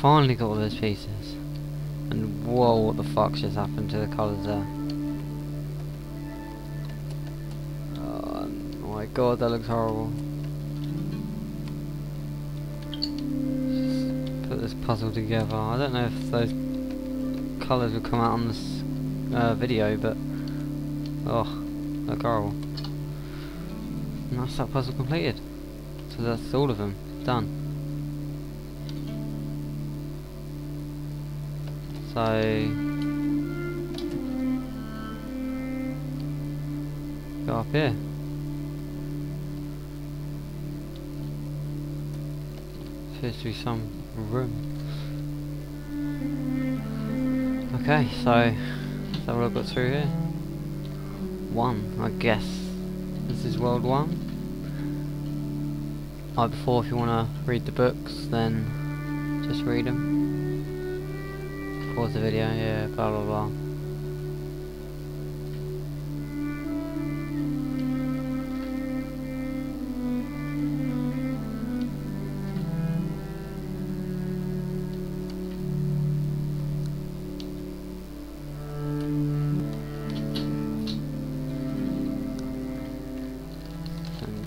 finally got all those pieces. And whoa, what the fuck just happened to the colours there? Oh my god, that looks horrible. Put this puzzle together. I don't know if those colours will come out on this uh, video, but oh, look horrible. And that's that puzzle completed. So that's all of them done. So go up here. Appears to be some room. Okay, so let's have a look what's through here. One, I guess. This is world one. Like before, if you want to read the books, then just read them. Pause the video, yeah, blah blah blah.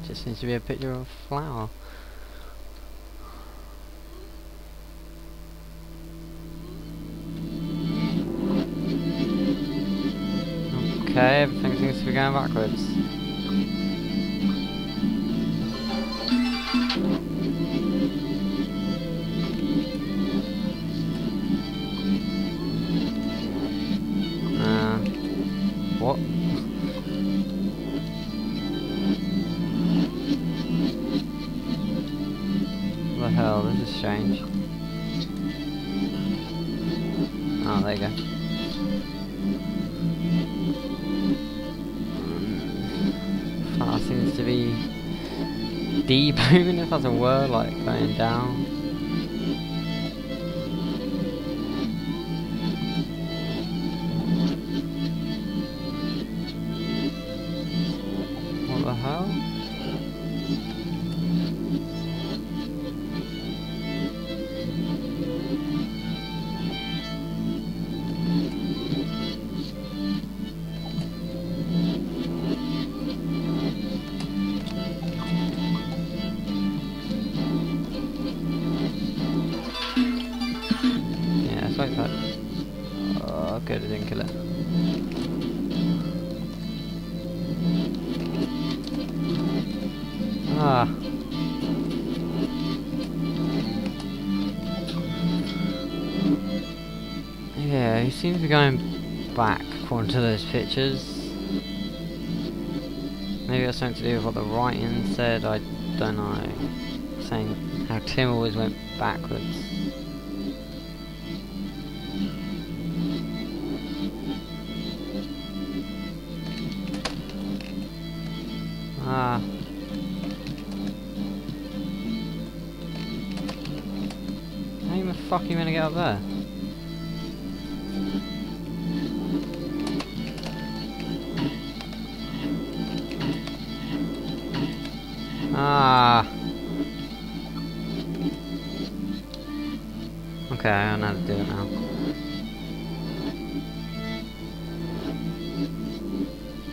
Just seems to be a picture of a flower. Okay, everything seems to be going backwards. Uh, what? What the hell, this is strange. Oh, there you go. Debooming if that's a word, like going down. Good, I didn't kill it. Ah. Yeah, he seems to be going back according to those pictures. Maybe that's something to do with what the writing said, I don't know. Saying how Tim always went backwards. Ah. How the fuck are you gonna get up there? Ah. Okay, I know how to do it now.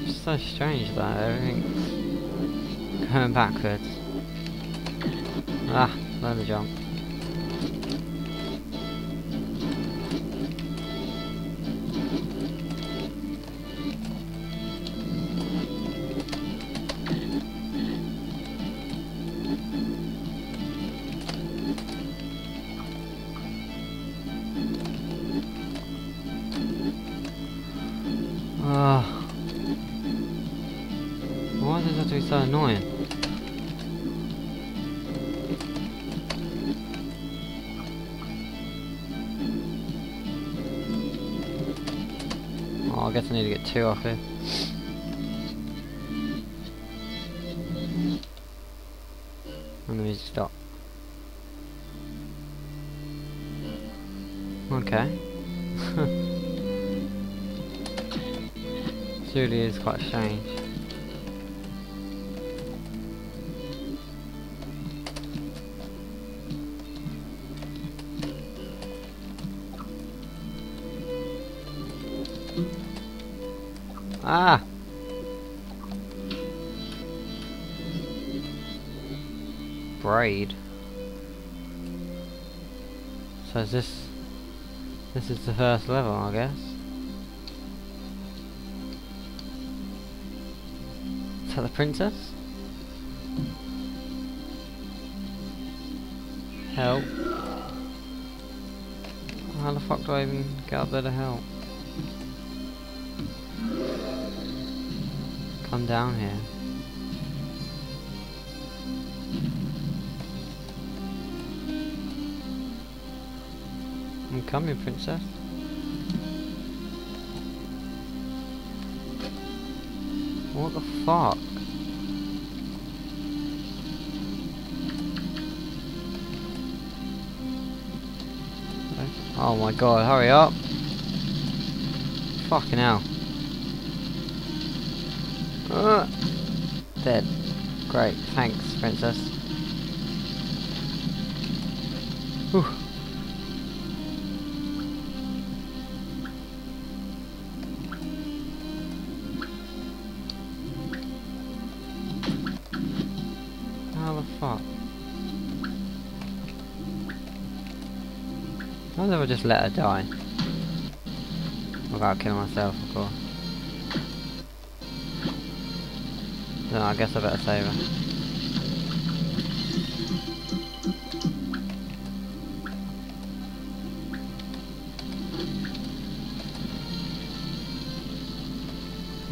It's so strange that everything's going backwards. Ah, the jump. Ah. Why have to be so annoying? Guess I need to get two off here. And the music stop. Okay. Really is quite strange. Ah! Braid. So is this... This is the first level, I guess. Is that the princess? Help. How the fuck do I even get up there to help? Come down here. Mm, I'm coming, princess. What the fuck? Oh my god, hurry up. Fucking hell. Uh, dead. Great, thanks, princess. Whew. How the fuck? I'll never just let her die. Without killing myself, of course. No, I guess I better save her.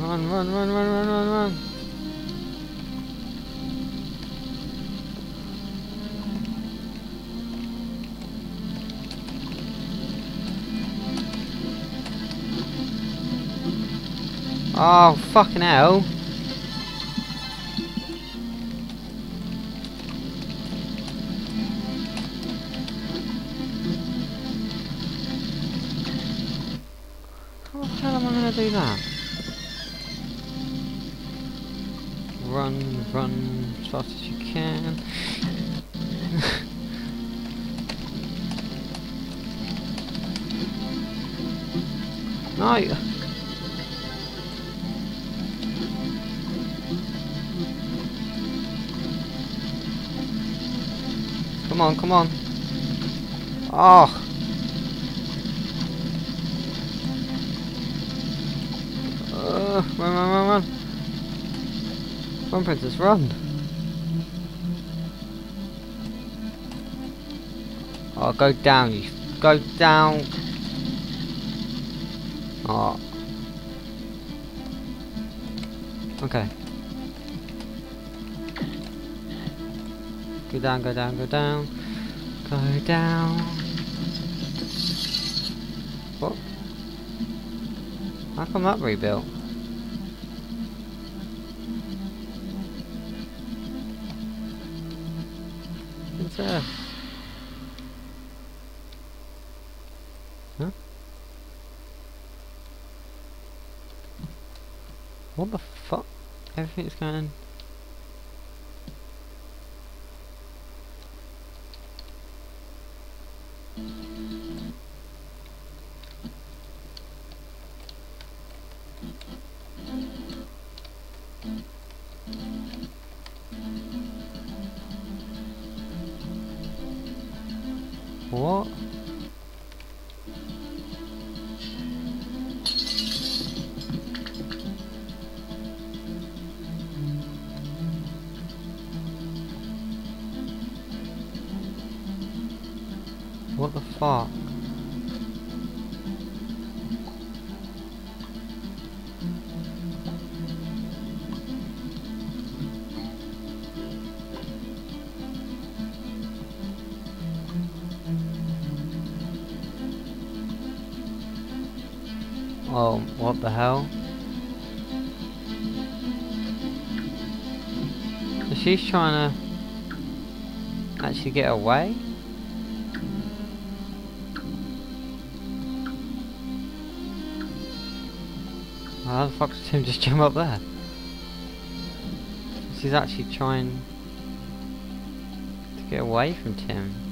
Run, run, run, run, run, run, run. Oh, fucking hell. Do that? Run, run as fast as you can. no! Come on, come on. Oh! Run, run, run, run. Run, princess, run. Oh, go down, you. Go down. Oh. Okay. Go down, go down, go down. Go down. What? How come that rebuilt? What's that? Huh? What the fuck? Everything's going... What? What the fuck? Oh, what the hell? So she's trying to actually get away? How the fuck did Tim just jump up there? She's actually trying to get away from Tim.